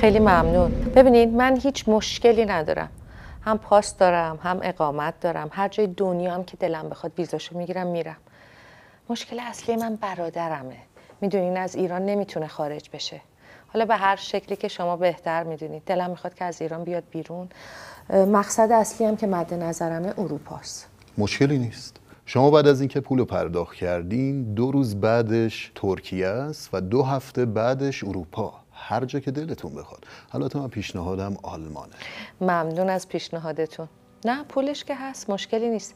خیلی ممنون. ببینید من هیچ مشکلی ندارم. هم پاس دارم هم اقامت دارم. هر جای دنیا هم که دلم بخواد ویزاشو می‌گیرم میرم. مشکل اصلی من برادرمه. می‌دونین از ایران نمی‌تونه خارج بشه. حالا به هر شکلی که شما بهتر می‌دونید. دلم می‌خواد که از ایران بیاد بیرون. مقصد اصلی هم که مد نظرمه اروپاست. مشکلی نیست. شما بعد از اینکه پول پرداخت کردین دو روز بعدش ترکیه است و دو هفته بعدش اروپا. هر جا که دلتون بخواد. حالا من پیشنهادم آلمانه. ممنون از پیشنهادتون. نه پولش که هست مشکلی نیست.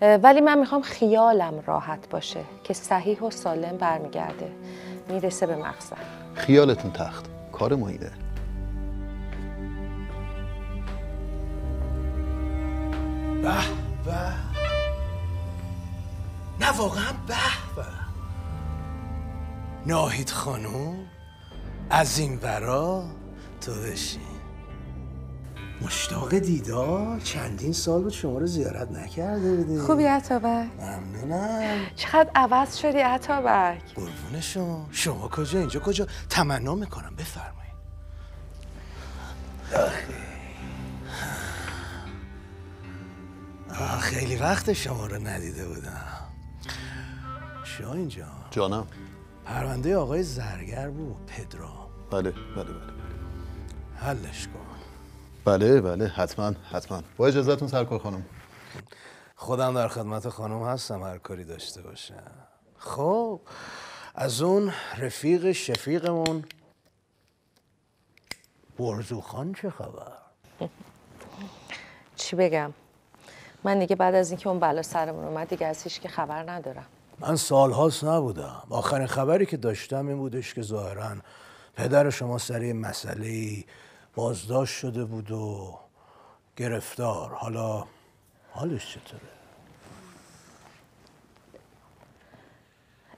ولی من می‌خوام خیالم راحت باشه که صحیح و سالم برمیگرده. می‌رسه به مقصد خیالتون تخت. کار ما اینه. به به. نه واقعا به به. ناهید خانم؟ از این برا تو بشین. مشتاق دیدار چندین سال بود شما رو زیارت نکرده بودیم خوبی عطابک؟ ممنونم. چقدر عوض شدی عطابک. قربون شما. شما کجا؟ اینجا کجا؟ تمنا می‌کنم بفرمایید. خیلی وقت شما رو ندیده بودم. شما اینجا. جانم. پرونده آقای زرگر بود پدرام. بله بله بله. حلش کن. بله بله حتما حتما. با اجازهتون سرکار خانم. خودم در خدمت خانم هستم هر کاری داشته باشم. خب از اون رفیق شفیقمون برزو خان چه خبر؟ چی بگم؟ من دیگه بعد از اینکه اون بلا سرمون اومد دیگه از که خبر ندارم. من سالهاست نبودم. آخرین خبری که داشتم این بودش که ظاهرا پدر شما سر مسئله بازداشت شده بود و گرفتار. حالا حالش چطوره؟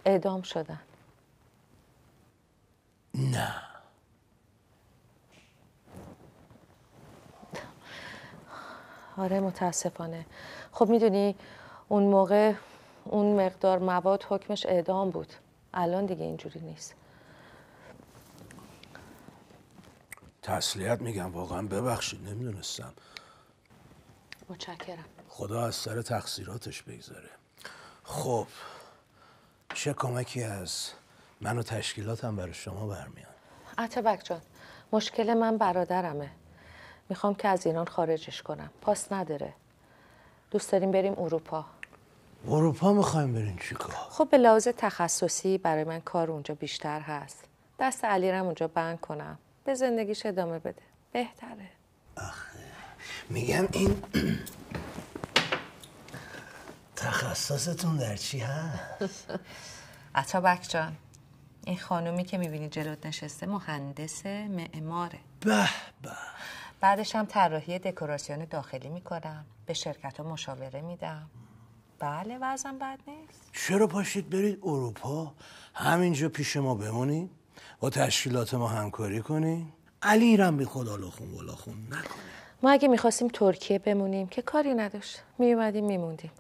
اعدام شدن. نه. آره متاسفانه. خب می‌دونی اون موقع اون مقدار مواد حکمش اعدام بود. الان دیگه اینجوری نیست. تسلیت میگم واقعا ببخشید نمی‌دونستم. متشکرم. خدا از سر تقصیراتش بگذاره خب چه کمکی از من و تشکیلاتم برای شما برمیاد؟ عطبک جان مشکل من برادرمه. می‌خوام که از ایران خارجش کنم. پاس نداره. دوست داریم بریم اروپا. اروپا می‌خوایم بریم چیکار؟ خب به لحاظ تخصصی برای من کار اونجا بیشتر هست. دست علیرم اونجا بند کنم. به زندگیش ادامه بده. بهتره. آخه میگم این تخصصتون در چی هست؟ عطابک جان این خانومی که می‌بینی جلوت نشسته مهندس معماره. به به. بعدش هم طراحی دکوراسیون داخلی می‌کنم. به شرکت ها مشاوره میدم. بله وزن بد نیست. چرا پاشید برید اروپا؟ همینجا پیش ما بمونید با تشکیلات ما همکاری کنیم علی رم بی خدا لاخون ولاخون نکنه. ما اگه می‌خواستیم ترکیه بمونیم که کاری نداشت. میومدیم میموندیم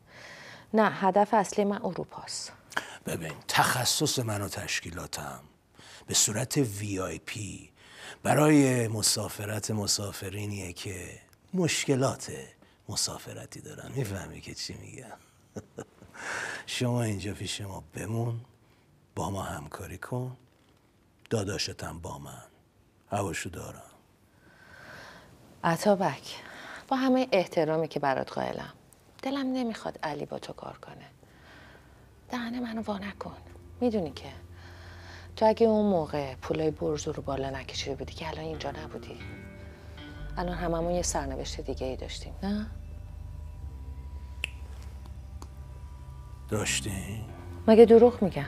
نه هدف اصلی من اروپاست. ببین تخصص من و تشکیلاتم به صورت وی آی پی برای مسافرت مسافرینیه که مشکلات مسافرتی دارن. می‌فهمی که چی میگم؟ شما اینجا پیش ما بمون با ما همکاری کن. داداشتم با من. هواشو دارم. عطابک با همه احترامی که برات قائلم دلم نمی‌خواد علی با تو کار کنه. دهنه منو وا نکن. می‌دونی که؟ تو اگه اون موقع پولای برزو رو بالا نکشیده بودی که الان اینجا نبودی. الان هممون یه سرنوشت دیگه ای داشتیم نه؟ داشتیم مگه دروغ میگم؟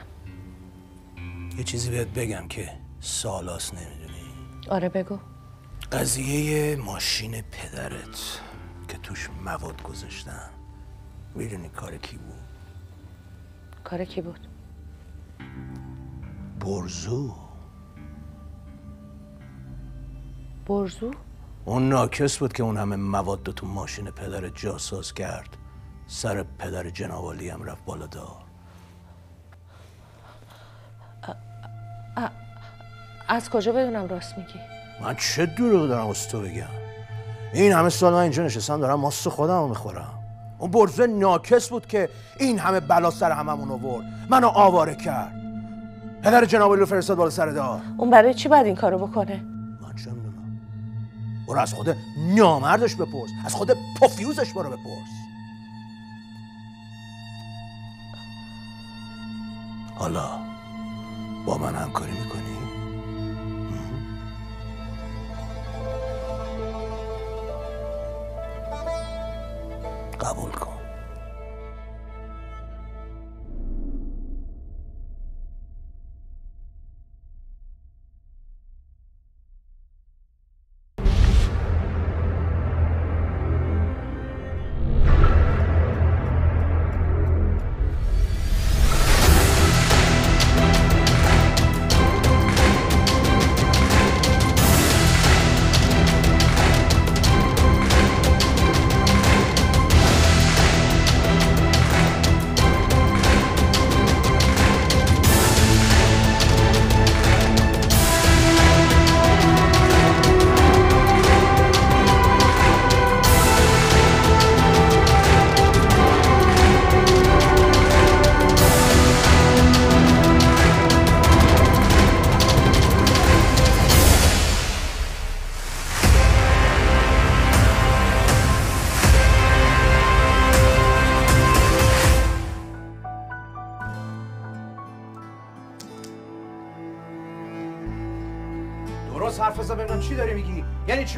یه چیزی بهت بگم که سالاس نمی‌دونی. آره بگو. قضیه ماشین پدرت که توش مواد گذاشتن. می‌دونی کار کی بود؟ کار کی بود؟ برزو. برزو؟ اون ناکس بود که اون همه مواد تو ماشین پدر جاساز کرد. سر پدر جنابالی هم رفت بالا دار از کجا بدونم راست میگی؟ من چه دروغ دارم از تو بگم؟ این همه سال من اینجا نشستم دارم ماست خودم رو می‌خورم. اون برزه ناکس بود که این همه بلا سر هممون آورد منو آواره کرد. پدر جناب رو فرستاد بالا سر دار. اون برای چی باید این کارو بکنه؟ من چه می‌دونم؟ برو از خود نامردش بپرس. از خود پفیوزش برو بپرس. حالا با من همکاری می‌کنی؟ قبول کن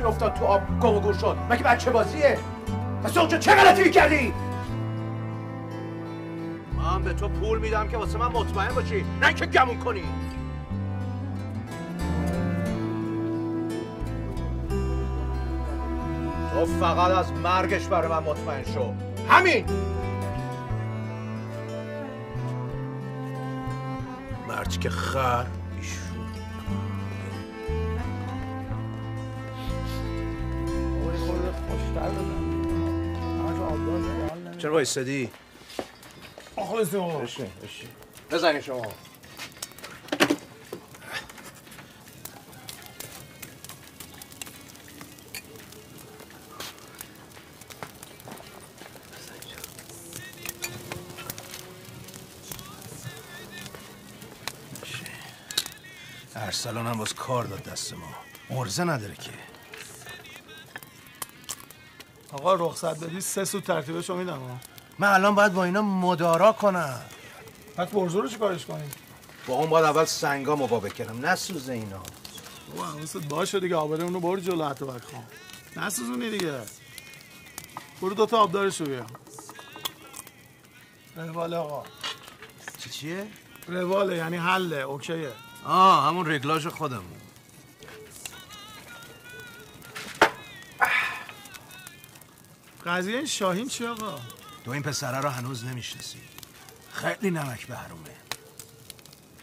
چی افتاد تو آب گم و گور شد. مگه بچه بازیه؟ پس اونجا چه غلطی کردی؟ من به تو پول میدم که واسه من مطمئن باشی نه که گمون کنی. تو فقط از مرگش برای من مطمئن شو. همین! مرد که خر. چرا وایستادی؟ بشین بشین. بزنی شما. ارسلان هم باز کار داد دست ما. مرزه نداره که. آقا رخصت بدی سه سو ترتیبشو میدم ها. من الان باید با اینا مدارا کنم. پس برزو رو چیکارش کنیم؟ با اون باید اول سنگا مبا بکنم نسوزه اینا. بابا حواست باشه دیگه. آبره اونو برو جلو حتی خان نسوزونی دیگه. برو دوتا آبدارشو بیار. رواله آقا. چی چیه؟ رواله یعنی حله. اوکیه. آه همون رگلاژ خودمون. قضیه این شاهین چی آقا؟ تو این پسره رو هنوز نمی‌شناسی. خیلی نمک به حرومه.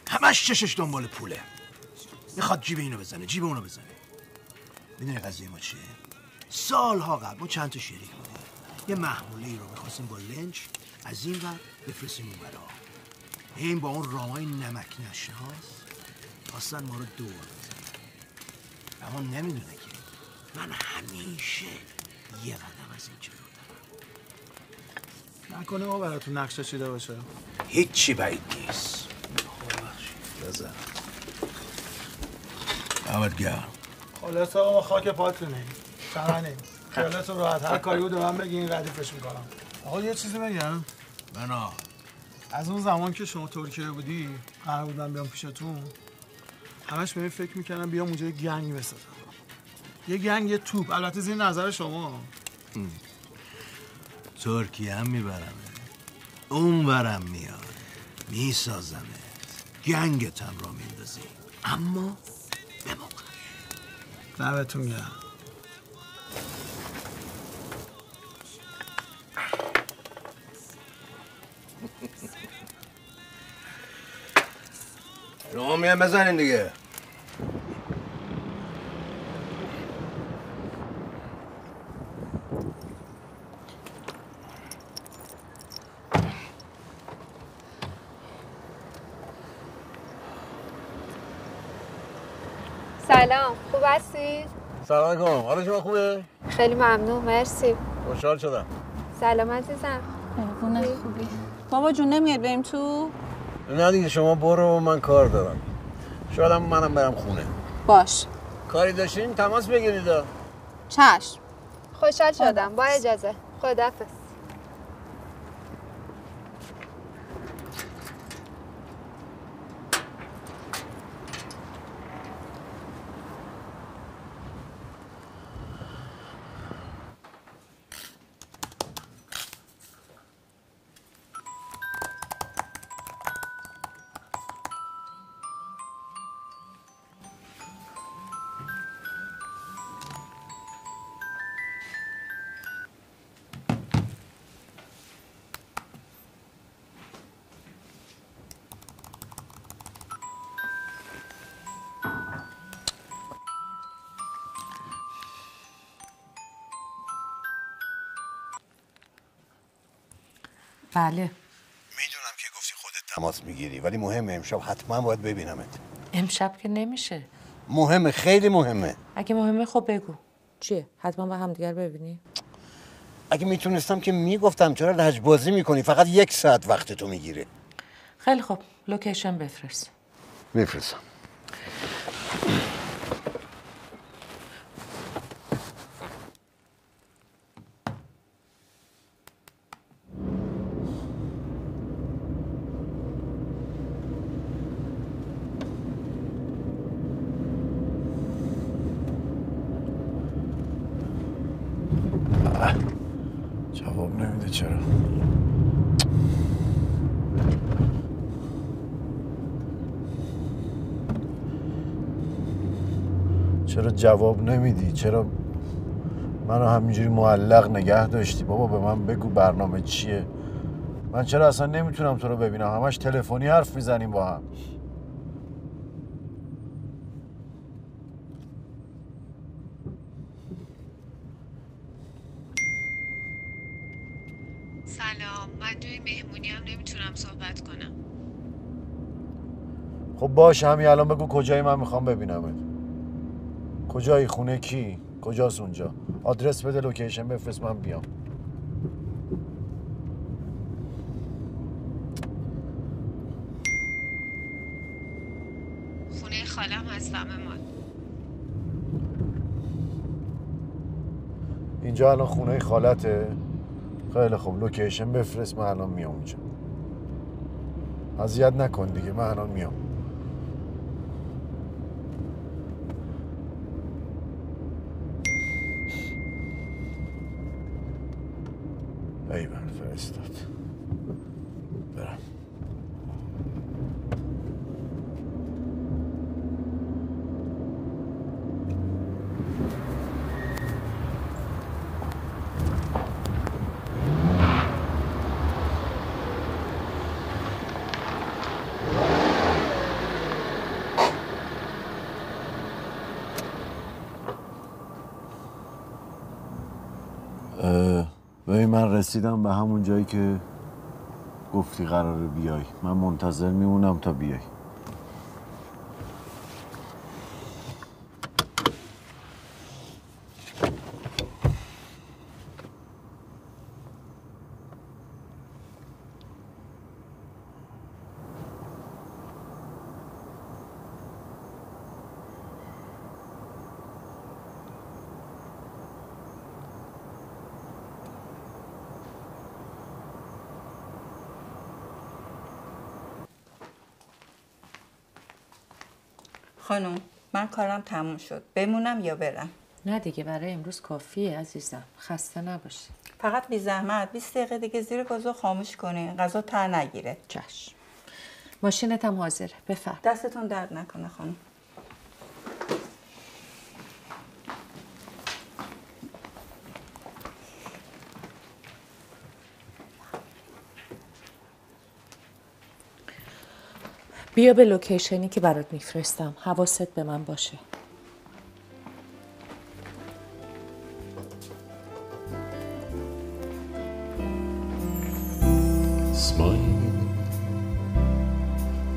همش چشش دنبال پوله. می‌خواد جیب اینو بزنه جیب اونو بزنه. می‌دونی قضیه ما چیه؟ سالها قبل ما چند تا شریک بودیم. یه محموله ای رو می‌خواستیم با لنچ از این ور بفرستیم اون ورا. این با اون رامای نمک نشناس خواستن ما رو دور بزنن. اما نمی‌دونه که من همیشه یه قدم از این جلو نکنه ما براتون نقشه چیده باشه. هیچی بعید نیست. بزن دمت گرم. خلاص آقا ما خاک پاتونیم. چمنیم خیالتون راحت. هر کاری بود من بگین ردیفش می‌کنم. آقا یه چیزی بگم. بنا. از اون زمان که شما ترکیه بودی قرار بود من بیام پیشتون همش به این فکر می‌کردم بیام اونجا یه گنگ بسازم. یه گنگ یه توپ. البته زیر نظر شما. ترکیه هم میبرمه. اون برم میاد. میسازمه گنگت هم را میندازی. اما به موقع. دمتون گرم. شما میان بزنین دیگه سلام خوب هستی؟ سلام علیکم. حالا شما خوبه؟ خیلی ممنون مرسی. خوشحال شدم. سلام عزیزم. خوبی؟ بابا جون نمیاد بریم تو؟ نه دیگه شما برو من کار دارم. شاید منم برم خونه. باش. کاری داشتین؟ تماس بگیرید. چشم. خوشحال شدم. با اجازه. خدافز بله. می‌دونم که گفتی خودت تماس می‌گیری ولی مهمه امشب حتما باید ببینمت. امشب که نمیشه. مهمه خیلی مهمه. اگه مهمه خب بگو. چیه؟ حتما با همدیگر ببینی؟ اگه می‌تونستم که می‌گفتم چرا لجبازی می‌کنی فقط یک ساعت وقت تو می‌گیره. خیلی خب لوکیشن بفرست. میفرستم جواب نمیده چرا. چرا جواب نمیدی؟ چرا منو همینجوری معلق نگه داشتی؟ بابا به من بگو برنامه چیه. من چرا اصلا نمی‌تونم تو رو ببینم؟ همش تلفنی حرف می‌زنیم با هم سلام من توی مهمونی هم نمی‌تونم صحبت کنم خب باش همین الان بگو کجایی من می‌خوام ببینمت. کجایی؟ خونه کی؟ کجاست اونجا؟ آدرس بده لوکیشن بفرست من بیام. خونه خالم هستم امان اینجا الان خونه خالته؟ خیلی خوب لوکیشن بفرست من الان میام اونجا. اذیت نکن دیگه من الان میام. ایول فرستاد برم اه، ببین من رسیدم به همون جایی که گفتی قراره بیای. من منتظر میمونم تا بیای. خانم من کارم تموم شد. بمونم یا برم؟ نه دیگه برای امروز کافیه عزیزم. خسته نباشی. فقط بی زحمت. 20 دقیقه دیگه زیر گازو خاموش کنین غذا تر نگیره. چشم. ماشینت هم حاضره. بفرم دستتون درد نکنه خانم. بیا به لوکیشنی که برات میفرستم. حواست به من باشه. Smile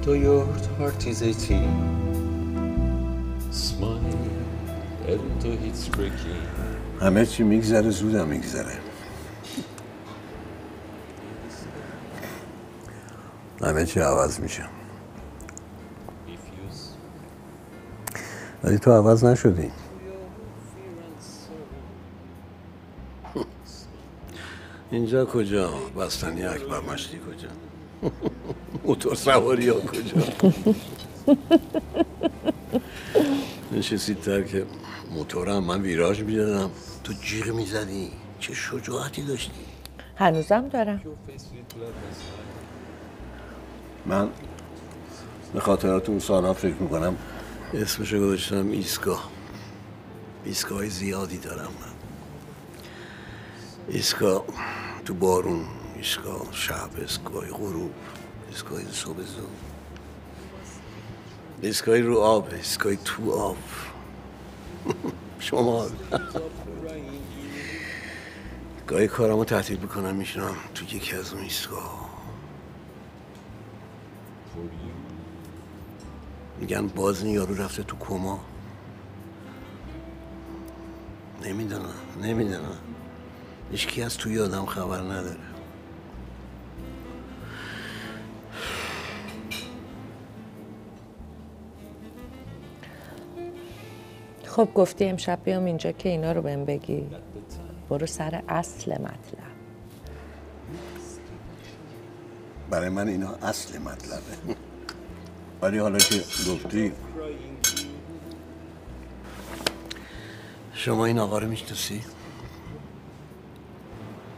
your heart is 18 همه چی میگذره زودم میگذره. همه چی عوض میشه. ولی تو عوض نشدی اینجا کجا؟ بستنی اکبر مشتی کجا؟ موتور سواری ها کجا؟ نشستی تر که موتورم من ویراژ می‌دادم تو جیغ می‌زدی چه شجاعتی داشتی هنوزم دارم من به خاطرات اون سالها فکر می‌کنم اسمشو گذاشتم ایسکا. ایسکای زیادی دارم من. ایسکا تو بارون ایسکا شب ایسکای غروب ایسکای صبح زود. ایسکای رو آب ایسکای تو آب. شما. گاهی کارمو تعطیل بکنم میشنم تو یکی از اون میگن باز این یارو رفته تو کما. نمی‌دونم نمی‌دونم. هیچکی از توی آدم خبر نداره. خب گفتی امشب بیام اینجا که اینا رو بهم بگی. برو سر اصل مطلب. برای من اینا اصل مطلبه. ولی حالا که گفتی. شما این آقا رو می‌شناسی؟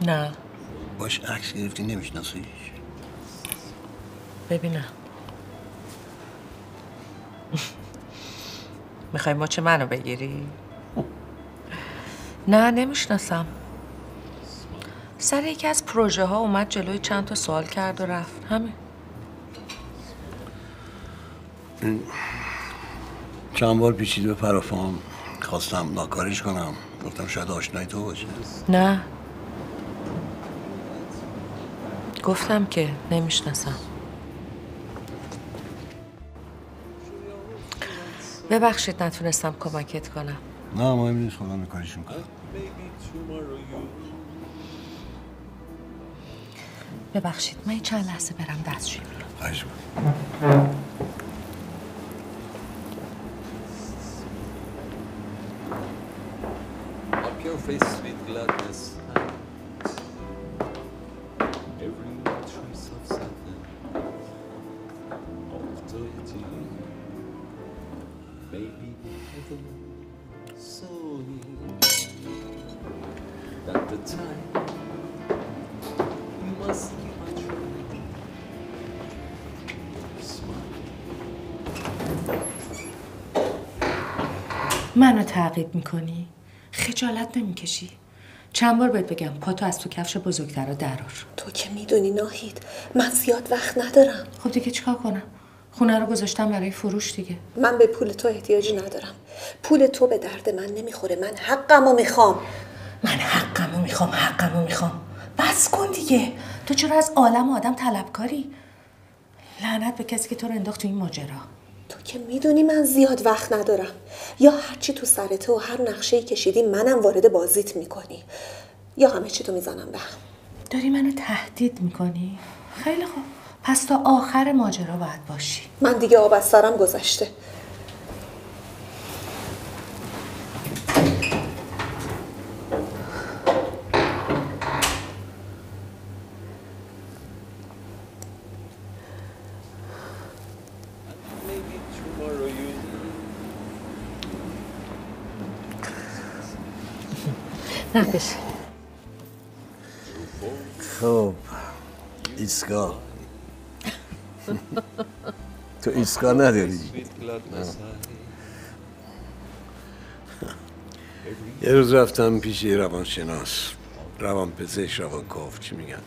نه. باش عکس گرفتی نمیشناسیش ببینم. می‌خوای مچ منو بگیری؟ نه نمی‌شناسم. سر یکی از پروژه ها اومد جلوی چند تا سوال کرد و رفت. همین. چند بار پیچید به پرافام خواستم ناکارش کنم. گفتم شاید آشنای تو باشه. نه. گفتم که نمی‌شناسم. ببخشید نتونستم کمکت کنم. نه مهم نیست خودم کارش می‌کنم. ببخشید من چند لحظه برم دستشویی. بیام خواهش تعقیب می‌کنی؟ خجالت نمی‌کشی؟ چند بار بهت بگم پاتو از تو کفش بزرگتر رو درار. تو که می‌دونی ناهید من زیاد وقت ندارم. خب دیگه چیکار کنم؟ خونه رو گذاشتم برای فروش دیگه. من به پول تو احتیاجی ندارم. پول تو به درد من نمی‌خوره. من حقمو می‌خوام. من حقمو می‌خوام حقمو می‌خوام. بس کن دیگه. تو چرا از عالم و آدم طلبکاری؟ لعنت به کسی که تو رو انداخت تو این ماجرا. تو که می‌دونی من زیاد وقت ندارم. یا هرچی تو سرته و هر نقشه کشیدی منم وارد بازیت می‌کنی. یا همه چی تو می‌زنم به هم. داری منو تهدید می‌کنی؟ خیلی خوب. پس تا آخر ماجرا باید باشی. من دیگه آب از سرم گذشته Maybe tomorrow you نه بشه خب ایسکا ایسکا نداری. یه روز رفتم پیش یه روانشناس. روان پزشک روان کاف چی میگن.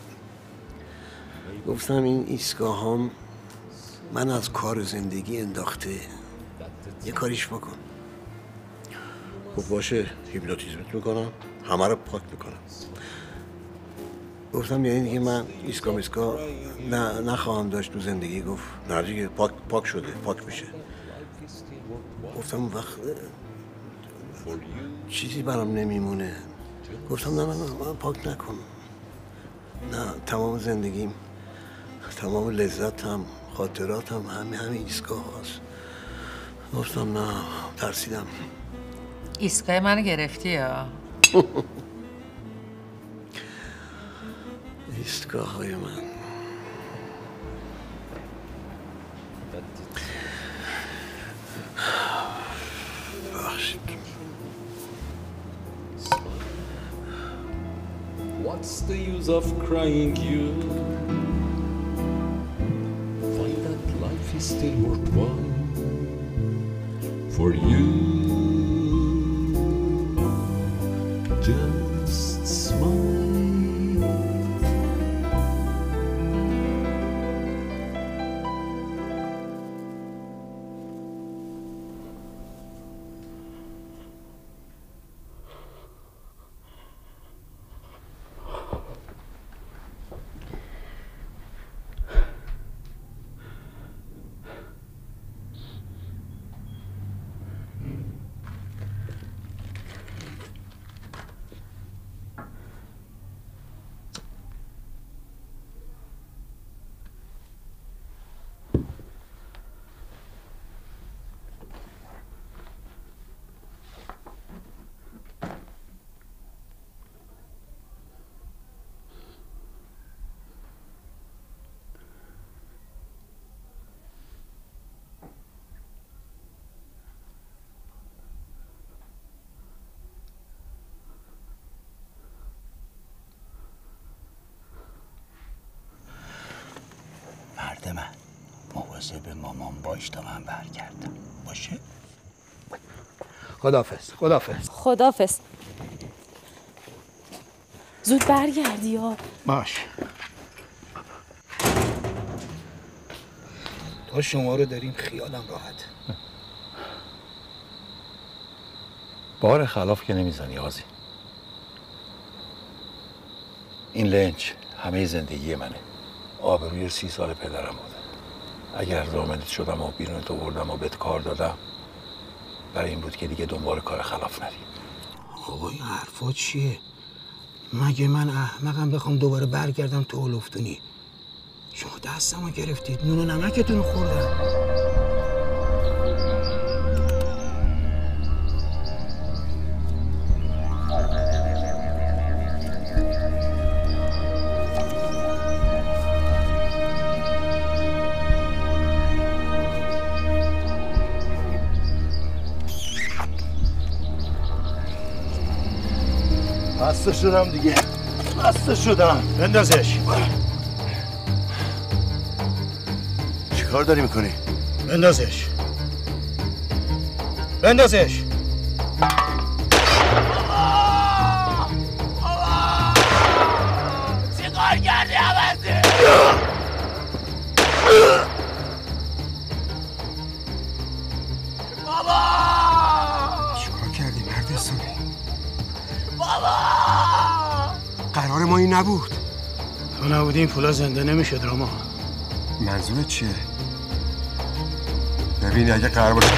گفتم این ایستگاه هم من از کار زندگی انداخته. یه کاریش بکن. خب باشه هیپنوتیزمت می‌کنم همه رو پاک می‌کنم. گفتم یعنی دیگه من ایسکا میسکا نه نخواهم داشت تو زندگی. گفت نه دیگه پاک, پاک شده پاک میشه. گفتم وقت چیزی برام نمیمونه. گفتم نه نه من پاک نکن. نه تمام زندگیم تمام لذتم خاطراتم همه همه ایستگاه هست گفتم نه ترسیدم. ایستگاه منو گرفتی یا؟ Man. What's the use of crying you? Find that life is still worthwhile for you. مواظب مامان باش تا من برگردم. باشه؟ خدافز خدافز خدافز زود برگردی یا باش. تا شما رو داریم خیالم راحت. بار خلاف که نمی‌زنی آزی. این لنچ همه زندگی منه. آبروی سی سال پدرم بوده اگر زامنت شدم و بیرونت آوردم و بهت کار دادم برای این بود که دیگه دنبال کار خلاف نری. آقا این حرفا چیه؟ مگه من احمقم بخوام دوباره برگردم تو اولفتونی شما دستمو گرفتید نون و نمکتون رو خوردم. بسته شدم دیگه. بسته شدم. بندازش. چیکار داری می‌کنی؟ بندازش. بندازش. چیکار کردی عوضی؟ قرار ما این نبود تو نبودی این پولا زنده نمی‌شد راما منظور چیه؟ ببین اگه قرار باشه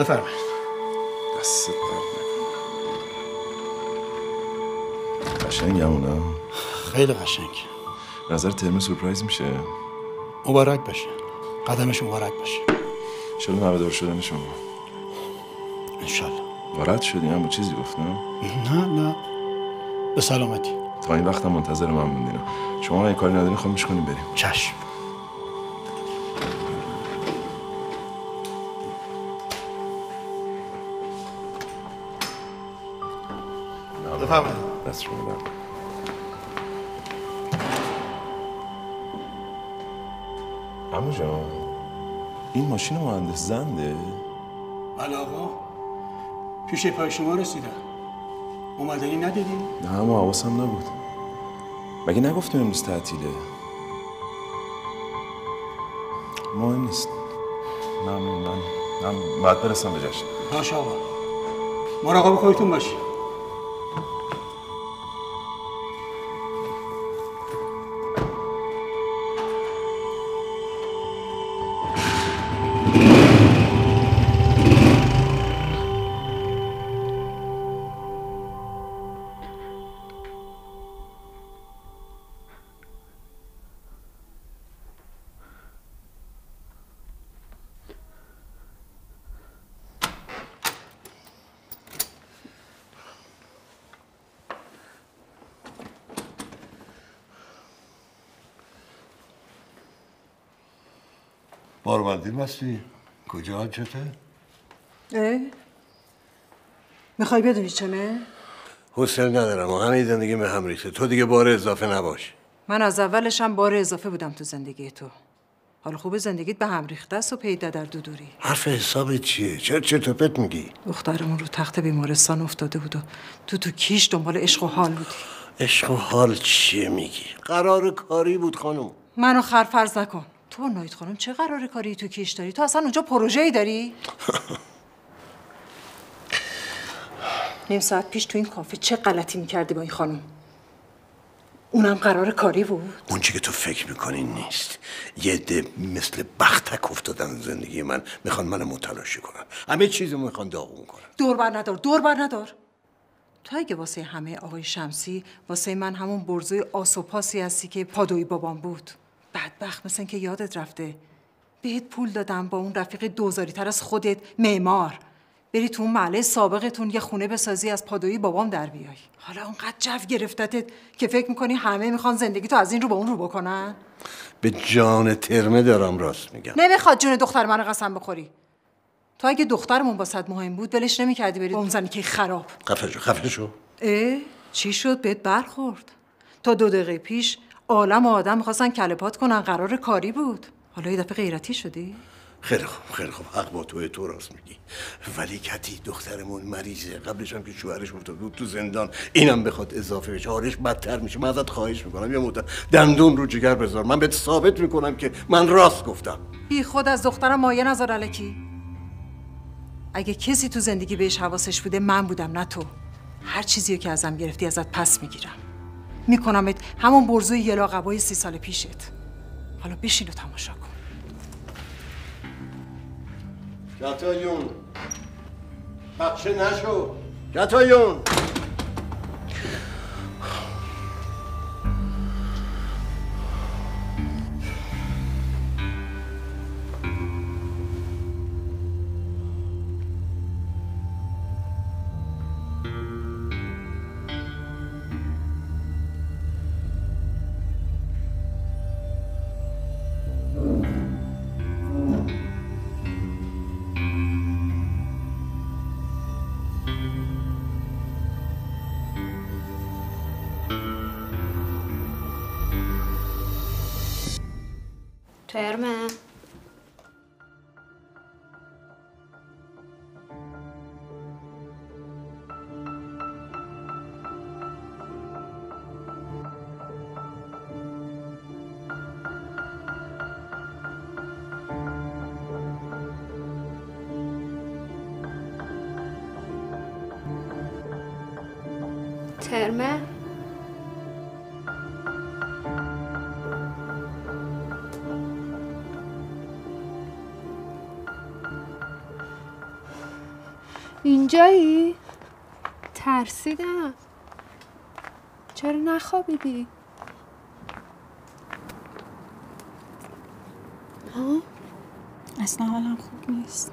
بفرمایید. دست درد قشنگ همونا خیلی قشنگ. نظر ترم سورپرایز میشه؟ مبارک باشه. قدمش مبارک باشه. شده دار شدن شما. انشالله. وارد شدی؟ هم چیزی گفتم نه؟ نه به سلامتی. تا این وقتم منتظر من موندینا شما اگه کاری ندارین خواهیم کنیم بریم. چشم. بفرمایید. دست شما درد. عمو جان این ماشین مهندس زنده؟ بله آقا. پیش پای شما رسیدم. اومدنی ندیدی؟ نه اما حواسم نبود. مگه نگفتیم امروز تعطیله؟ مهم نیست. ممنون من من باید برسم به جشن. باش آقا. مراقب خودتون باشی. باربندی بستی؟ کجا حاجته؟ اه؟ می‌خوای بدونی چمه؟ حوصله ندارم و همین زندگی به هم ریخته تو دیگه بار اضافه نباش من از اولش هم بار اضافه بودم تو زندگی تو حالا خوب زندگیت به هم ریخته است و پیدا در دودوری حرف حساب چیه؟ چرا چه تو پت میگی؟ دخترمون رو تخت بیمارستان افتاده بود و تو تو کیش دنبال عشق و حال بودی عشق و حال چیه میگی؟ قرار کاری بود خانم منو خر فرض نکن تو با نایت خانم چه قرار کاری تو کیش داری؟ تو اصلا اونجا پروژه ای داری؟ نیم ساعت پیش تو این کافه چه غلطی می‌کردی با این خانم؟ اونم قرار کاری بود؟ اون چی که تو فکر می‌کنی نیست یه ده مثل بختک افتادن زندگی من می‌خوان منو متلاشی کنن همه چیزو می‌خوان داغون کنن دور بر ندار دور بر ندار تو اگه واسه همه آقای شمسی واسه من همون برزوی آس و پاسی هستی که پادوی بابام بود بدبخت مثل که یادت رفته. بهت پول دادم با اون رفیق دوزاری تر از خودت معمار. بری تو اون محله سابقتون یه خونه بسازی از پادویی بابام در بیای. حالا اونقدر جو گرفتتت که فکر می‌کنی همه می‌خوان زندگی تو از این رو به اون رو بکنن؟ به جان ترمه دارم راست میگم. نمی‌خواد جون دختر منو قسم بخوری. تو اگه دخترمون واسط مهم بود ولش نمی‌کردی بری اون زنی که خراب. خفه شو خفه شو. چی شد؟ بهت برخورد. تا دو دقیقه پیش عالم و آدم می‌خواستن کلپات کنن قرار کاری بود. حالا یه دفعه غیرتی شدی؟ خیلی خوب خیلی خوب. حق با توی تو راست میگی. ولی کتی دخترمون مریضه. قبلش هم که شوهرش بود تو زندان. اینم بخواد اضافه بشه. حالش بدتر میشه. من ازت خواهش می‌کنم. یه مدت دندون رو جگر بذار. من بهت ثابت می‌کنم که من راست گفتم. بی خود از دخترم مایه نظر علکی اگه کسی تو زندگی بهش حواسش بوده من بودم نه تو. هر چیزی که ازم گرفتی ازت پس می‌گیرم. میکنمت. همون برزوی یلا قبای سی سال پیشت. حالا بشین و تماشا کن. کتایون بچه نشو. کتایون ترمه ترمه اینجایی؟ ترسیدم چرا نخوابیدی؟ ها؟ اصلا حالم خوب نیست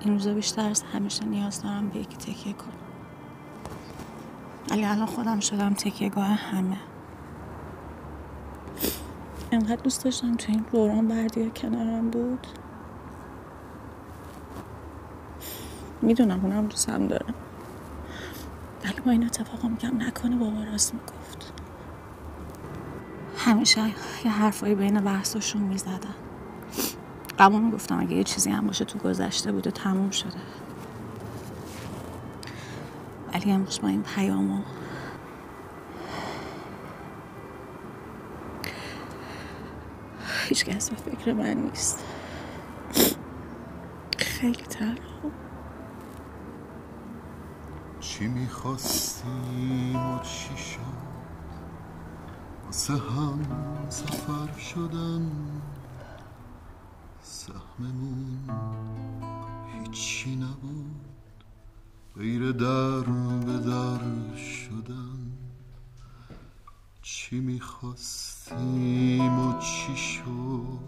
این روزا بیشتر از همیشه نیاز دارم به یکی تکیه کنم ولی الان خودم شدم تکیهگاه همه انقدر دوست داشتم تو این دوران بردیا کنارم بود. می‌دونم اونم دوستم داره. ولی با این اتفاقا میگم نکنه بابا راست می‌گفت. همیشه یه حرفایی بین بحثاشون می‌زدن. قبول می‌گفتم اگه یه چیزی هم باشه تو گذشته بوده تموم شده. ولی امروز با این پیامو هیچ کس به فکر من نیست. خیلی تنها. چی می‌خواستیم و چی شد؟ واسه هم سفر شدن. سهممون هیچی نبود. غیر در به در شدن. چی می‌خواستیم و چی شد؟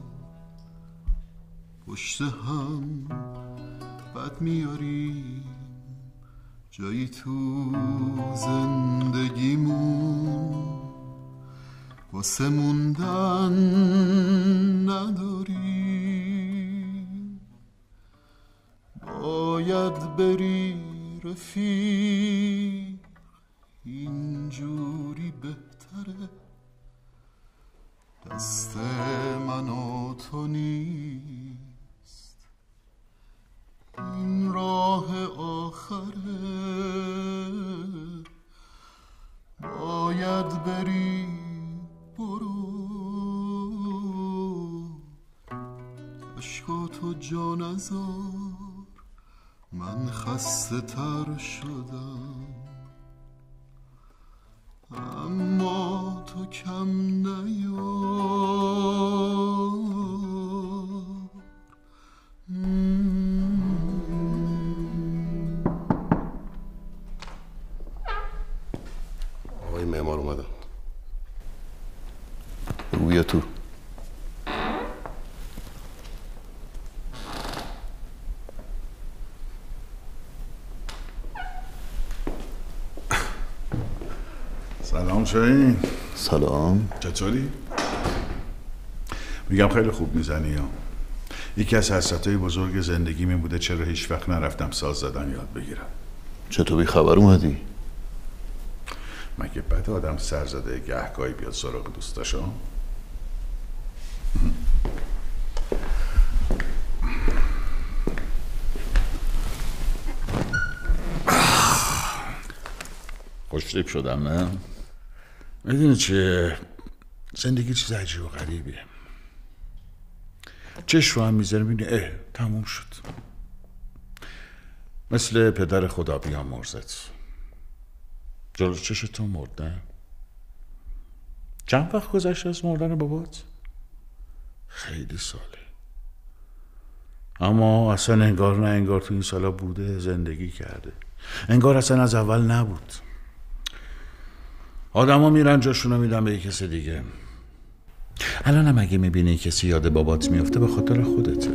پشت هم بد میاریم. جایی تو زندگیمون واسه موندن نداری باید بری رفیق اینجوری بهتره دست من و تو نیست. این راه آخره باید بری برو. اشکاتو جا نزار من خسته تر شدم. اما تو کم نیار. آقای معمار اومدن. بگو تو سلام شاهین سلام چطوری؟ میگم خیلی خوب می‌زنی ها یکی از حسرت های بزرگ زندگی می بوده چرا هیچ وقت نرفتم ساز زدن یاد بگیرم چطور بی خبر اومدی؟ مگه بد آدم سر زده گهگاهی بیاد سراغ دوستاشو خوشتیب شدم نه؟ می‌دونی چیه؟ زندگی چیز عجیب و غریبیه. چشم رو هم می‌ذاره می‌بینی اه تموم شد. مثل پدر خدا بیا مرزت. جلو چش تو مردن چند وقت گذشته از مردن بابات؟ خیلی ساله. اما اصلا انگار نه انگار تو این سالا بوده زندگی کرده. انگار اصلا از اول نبود. آدما میرن جاشونو میدن به کسی دیگه. الان هم اگه می‌بینی کسی یاد بابات میفته به خاطر خودته.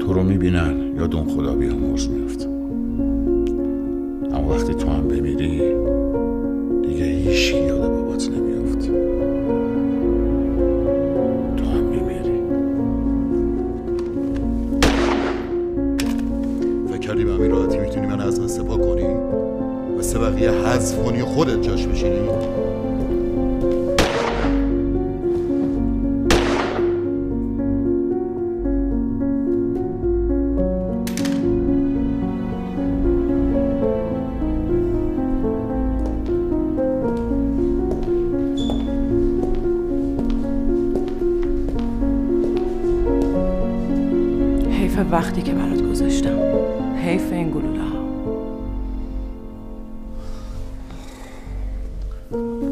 تو رو می‌بینن یاد اون خدا بیامرز میفته اما وقتی تو هم بمیری مثل بقیه حذف خودت جاش بشینی؟ یه لحظه